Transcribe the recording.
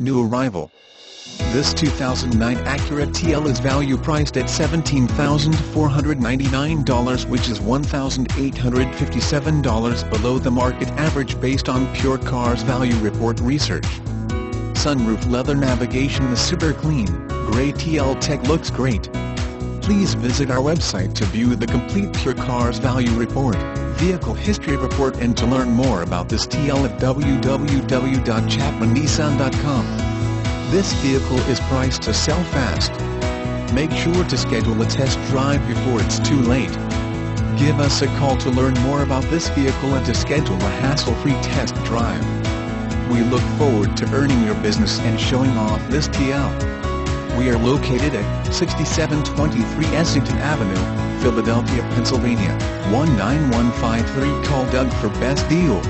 New arrival. This 2009 Acura TL is value priced at $17,499 which is $1,857 below the market average based on PureCars Value Report research. Sunroof leather navigation is super clean, gray TL Tech looks great. Please visit our website to view the complete PureCars Value Report, Vehicle History Report and to learn more about this TL at www.chapmannissan.com. This vehicle is priced to sell fast. Make sure to schedule a test drive before it's too late. Give us a call to learn more about this vehicle and to schedule a hassle-free test drive. We look forward to earning your business and showing off this TL. We are located at 6723 Essington Avenue, Philadelphia, Pennsylvania, 19153. Call Doug for best deal.